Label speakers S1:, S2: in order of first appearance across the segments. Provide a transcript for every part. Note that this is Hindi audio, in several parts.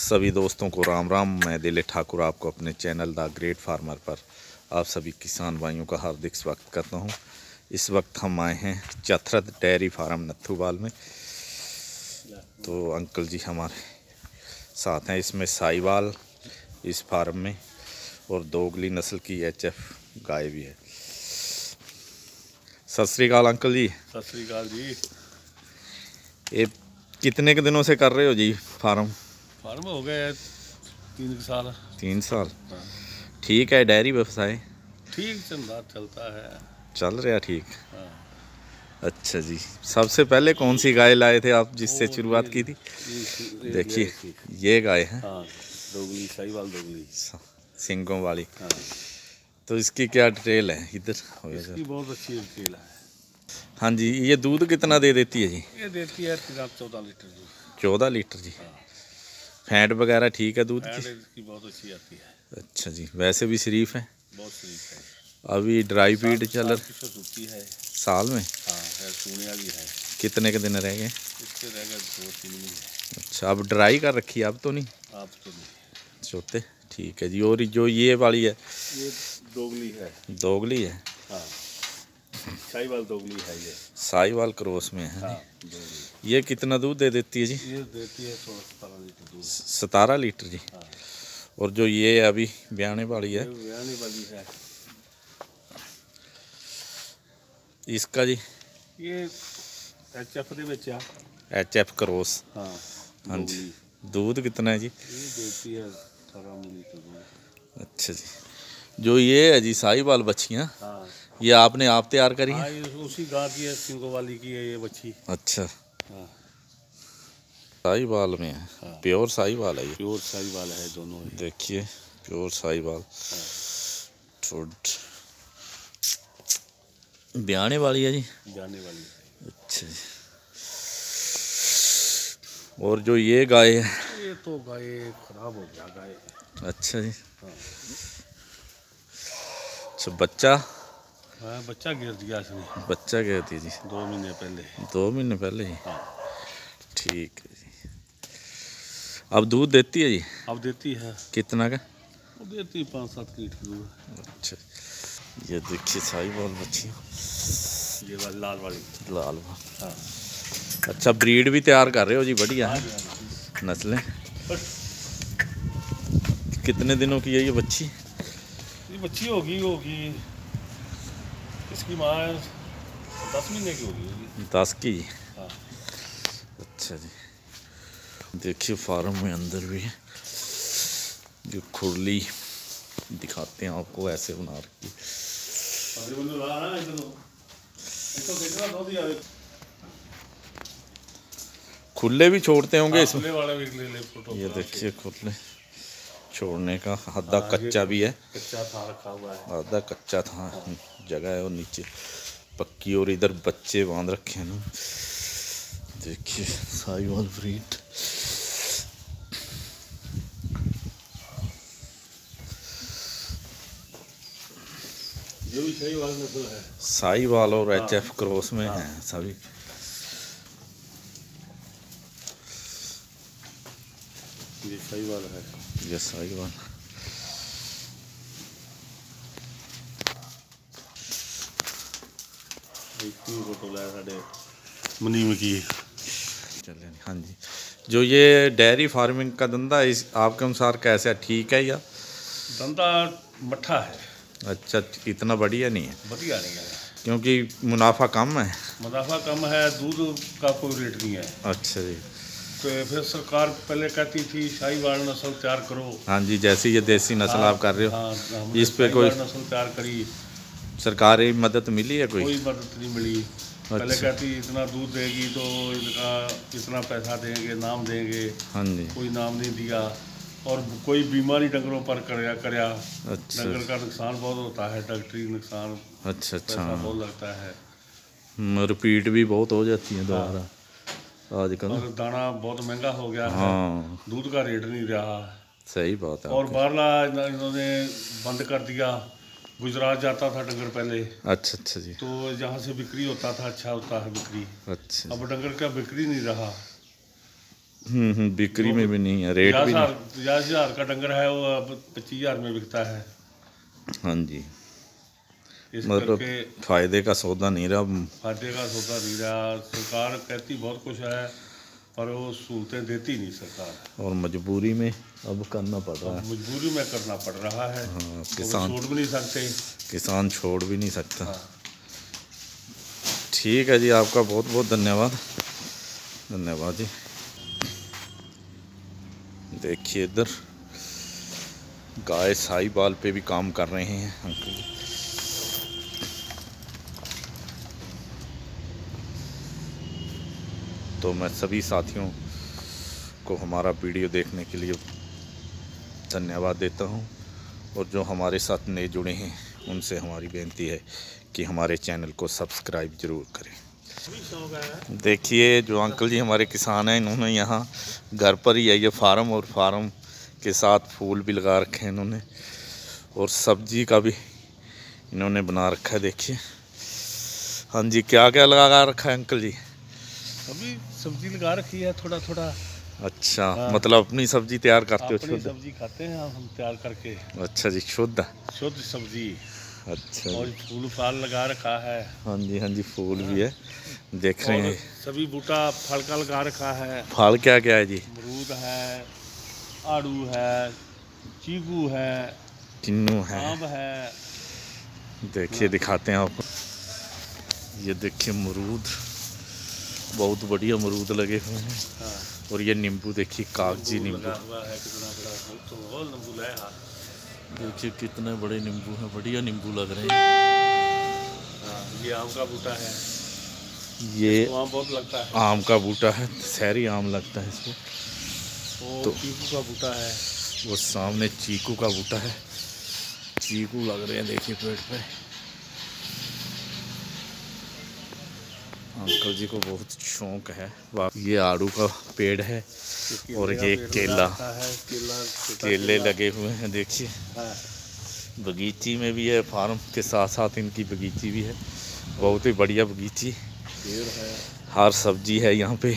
S1: सभी दोस्तों को राम राम। मैं दिले ठाकुर आपको अपने चैनल द ग्रेट फार्मर पर आप सभी किसान भाइयों का हार्दिक स्वागत करता हूँ। इस वक्त हम आए हैं चथरत डेयरी फार्म नथुबाल में। तो अंकल जी हमारे साथ हैं इसमें साईवाल इस फार्म में और दोगली नस्ल की एचएफ गाय भी है। सत श्रीकाल अंकल जी।
S2: सत श्रीकाल जी।
S1: ये कितने के दिनों से कर रहे हो जी फार्म?
S2: फार्म हो गए तीन साल।
S1: तीन साल? ठीक है डायरी व्यवसाय
S2: ठीक चंदा चलता है।
S1: चल रहा ठीक?
S2: हाँ।
S1: अच्छा जी। सबसे पहले कौन सी गाय लाए थे आप जिससे शुरुआत की थी? देखिए
S2: ये
S1: गाय है।
S2: हाँ,
S1: सिंगों वाली।
S2: हाँ।
S1: तो इसकी क्या डिटेल है? इधर
S2: इसकी बहुत अच्छी डिटेल है।
S1: हाँ जी ये दूध कितना दे देती है जी?
S2: ये देती है चौदह लीटर
S1: चौदह लीटर जी।
S2: हाँ।
S1: फैट वगैरह ठीक है दूध की?
S2: इसकी बहुत अच्छी आती है।
S1: अच्छा जी वैसे भी शरीफ है?
S2: बहुत शरीफ है।
S1: अभी ड्राई फ़ीड चल रहा
S2: है।
S1: साल में?
S2: हाँ है है।
S1: कितने के दिन रह गए?
S2: इसके रह गए दो तीन महीने।
S1: अच्छा अब ड्राई कर रखी है अब तो नहीं?
S2: आप तो नहीं।
S1: चौथे ठीक है जी। और जो ये वाली है?
S2: ये दोगली है।
S1: दोगली है?
S2: हाँ। साहिवाल दोगली है ये
S1: साईवाल क्रॉस में है
S2: हाँ दोगली
S1: ये कितना दूध दे देती है जी
S2: ये देती है सोलह सतारह लीटर दूध
S1: सतारह लीटर जी
S2: हाँ
S1: और जो ये है अभी ब्याने वाली
S2: ये
S1: है
S2: व्याने वाली है
S1: इसका जी
S2: ये एच एफ ਦੇ ਵਿੱਚ ਆ
S1: एच एफ क्रॉस
S2: ਹਾਂ
S1: हाँ जी
S2: ਦੋਗਲੀ।
S1: दूध कितना है जी
S2: ਇਹ ਦੇਤੀ ਹੈ 18 ਮਿਲੀ ਤੋਂ
S1: अच्छा जी जो ये है जी साईवाल बच्चियाँ
S2: हाँ
S1: ये आपने आप तैयार करी
S2: हाँ?
S1: है
S2: उसी गाँव की है सिंगो वाली की है ये बच्ची।
S1: अच्छा।
S2: हाँ।
S1: साईवाल में है।
S2: हाँ।
S1: प्योर साईवाल है ये।
S2: प्योर साई वाला है दोनों
S1: देखिए प्योर साईवाल
S2: हाँ।
S1: ब्याने वाली है जी।
S2: जाने वाली।
S1: अच्छा जी। और जो ये गाय है?
S2: ये तो गाय खराब हो गया गाय।
S1: अच्छा जी।
S2: हाँ।
S1: अच्छा बच्चा?
S2: हाँ बच्चा गिर
S1: बच्चा क्या होती जी।
S2: दो महीने पहले।
S1: दो महीने पहले ही?
S2: हाँ।
S1: ठीक है जी। अब दूध देती है जी?
S2: अब देती है।
S1: कितना का?
S2: वो देती पाँच सात लीटर दूध।
S1: अच्छा। ये देखिए साईवाल बच्चियाँ
S2: ये वाली लाल वाली।
S1: लाल वाल।
S2: हाँ।
S1: अच्छा ब्रीड भी तैयार कर रहे हो जी? बढ़िया
S2: हाँ।
S1: है
S2: हाँ।
S1: नस्लें। कितने दिनों की है ये बच्ची?
S2: ये बच्ची होगी होगी। इसकी माँ दस महीने की होगी
S1: दस की?
S2: हाँ।
S1: अच्छा जी। देखिए फार्म में अंदर भी है जो खुरली दिखाते हैं आपको ऐसे बना रखी खुले भी छोड़ते होंगे इसमें।
S2: ले फ़ोटो
S1: ये देखिए खुले छोड़ने का। आधा
S2: हाँ,
S1: कच्चा भी है।
S2: कच्चा था रखा हुआ है।
S1: आधा कच्चा था जगह है और नीचे पक्की और इधर बच्चे बाँध रखे हैं ना। देखिए साईवाल ब्रीड
S2: ये भी सही नस्ल है।
S1: साईवाल और एच। एफ़ क्रॉस में हैं सभी।
S2: ये सही वाला है।
S1: ये
S2: इसकी फ़ोटो मनीम की।
S1: हाँ जी। जो ये डेयरी फ़ार्मिंग का धंधा इस आपके अनुसार कैसा ठीक है या?
S2: धंधा मट्ठा है।
S1: अच्छा इतना बढ़िया नहीं है?
S2: बढ़िया नहीं है।
S1: क्योंकि मुनाफा कम है?
S2: मुनाफा कम है दूध का कोई रेट नहीं है।
S1: अच्छा जी।
S2: तो फिर सरकार पहले कहती थी शाहीवाल नस्ल तैयार करो।
S1: हाँ जी जैसे ये देसी नस्ल हाँ, आप कर रहे हो
S2: हाँ
S1: इस पे कोई-
S2: नस्ल तैयार करी।
S1: सरकारी मदद मिली है कोई?
S2: कोई मदद नहीं मिली।
S1: अच्छा। पहले।
S2: कहती इतना दूध देगी तो इनका इतना पैसा देंगे नाम देंगे।
S1: हाँ जी।
S2: कोई नाम नहीं दिया और कोई बीमारी डंगरों पर करया करया।
S1: अच्छा।
S2: डंगर का नुकसान बहुत होता है डॉक्टरी नुकसान
S1: अच्छा अच्छा।
S2: बहुत लगता है।
S1: हम्म, रिपीट भी बहुत हो जाती है दोबारा। आजकल
S2: और दाना बहुत महँगा हो गया हाँ दूध का रेट नहीं रहा
S1: सही बात है
S2: और बाहरला इन्होंने बंद कर दिया गुजरात जाता था डंगर पहले
S1: अच्छा अच्छा जी
S2: तो जहाँ से बिक्री होता था अच्छा होता है बिक्री
S1: अच्छा
S2: अब डंगर का बिक्री नहीं रहा
S1: हम्म हम्म बिक्री में भी नहीं है रेट भी
S2: पचास हज़ार का डंगर है वो अब पच्चीस हज़ार में बिकता है
S1: हाँ जी मतलब फ़ायदे का सौदा नहीं रहा।
S2: फ़ायदे का सौदा नहीं रहा। सरकार कहती बहुत कुछ है पर वो सहूलतें देती नहीं सरकार।
S1: और मजबूरी में अब करना पड़ रहा है।
S2: मजबूरी में करना पड़ रहा है।
S1: हाँ, किसान
S2: छोड़ भी नहीं सकते।
S1: किसान छोड़ भी नहीं सकता।
S2: हाँ।
S1: ठीक है जी आपका बहुत बहुत धन्यवाद। धन्यवाद जी। देखिए इधर गाय साई बाल पे भी काम कर रहे हैं अंकल। जी तो मैं सभी साथियों को हमारा वीडियो देखने के लिए धन्यवाद देता हूँ और जो हमारे साथ नए जुड़े हैं, उनसे हमारी बेनती है कि हमारे चैनल को सब्सक्राइब ज़रूर करें। देखिए, जो अंकल जी हमारे किसान हैं, इन्होंने यहाँ घर पर ही है ये फार्म और फार्म के साथ फूल भी लगा रखे हैं इन्होंने, और सब्ज़ी का भी इन्होंने बना रखा है, देखिए। हाँ जी क्या क्या लगा रखा है अंकल जी?
S2: अभी सब्ज़ी लगा रखी है थोड़ा थोड़ा
S1: अच्छा
S2: हाँ।
S1: मतलब अपनी सब्ज़ी तैयार करते हो शुद्ध?
S2: सब्ज़ी खाते हैं हम तैयार करके।
S1: अच्छा जी शुद्ध?
S2: शुद्ध सब्ज़ी।
S1: अच्छा
S2: और फूल फाल लगा रखा है।
S1: हाँ जी हाँ जी फूल भी है। देख रहे हैं।
S2: सभी बूटा फल का लगा रखा है।
S1: फल क्या क्या है जी?
S2: अमरूद है आड़ू है चीकू है
S1: किन्नू है।
S2: आम है।
S1: देखिए दिखाते हैं आपको। ये देखिए अमरूद। बहुत बढ़िया अमरूद लगे हुए हैं।
S2: हाँ।
S1: और ये नींबू देखिए कागज़ी नींबू
S2: तो
S1: देखिए कितने बड़े नींबू हैं बढ़िया नींबू लग रहे हैं।
S2: हाँ, ये आम का बूटा है।
S1: ये
S2: आम बहुत लगता है।
S1: आम का बूटा है शहरी आम लगता है इसको। तो-
S2: चीकू का बूटा है।
S1: वो सामने चीकू का बूटा है। चीकू लग रहे हैं देखिए पेड़ पे। अंकल जी को बहुत शौक है। ये आड़ू का पेड़ है और ये केला।
S2: केला
S1: लगे हुए हैं, देखिए। बगीची में भी है, फार्म के साथ साथ इनकी बगीची भी है। बहुत ही बढ़िया बगीची। हर सब्ज़ी है यहाँ पे।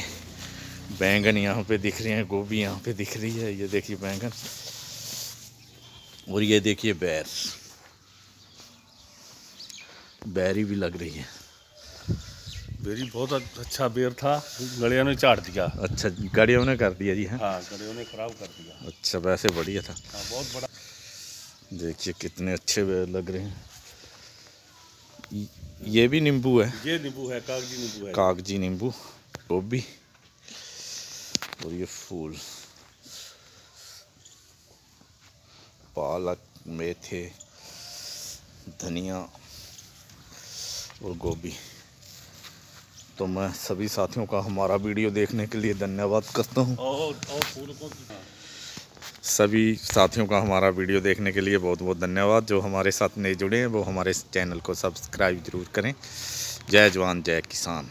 S1: बैंगन यहाँ पे दिख रहे हैं, गोभी यहाँ पे दिख रही है। ये देखिए बैंगन। और ये देखिए बैर। बैरी भी लग रही है।
S2: बेरी बहुत अच्छा बेर था गड़िया ने चाट दिया
S1: अच्छा गाड़ियों ने कर दिया जी हाँ
S2: हाँ गड़ियों ने खराब कर दिया
S1: अच्छा वैसे बढ़िया था
S2: हाँ बहुत बड़ा
S1: देखिए कितने अच्छे बैर लग रहे हैं ये- ये भी नींबू है
S2: ये नींबू है कागज़ी नींबू है
S1: कागज़ी नींबू गोभी और ये फूल पालक मेथे धनिया और गोभी तो मैं सभी साथियों का हमारा वीडियो देखने के लिए धन्यवाद करता हूँ। सभी साथियों का हमारा वीडियो देखने के लिए बहुत बहुत धन्यवाद। जो हमारे साथ नए जुड़े हैं वो हमारे चैनल को सब्सक्राइब ज़रूर करें। जय जवान जय किसान।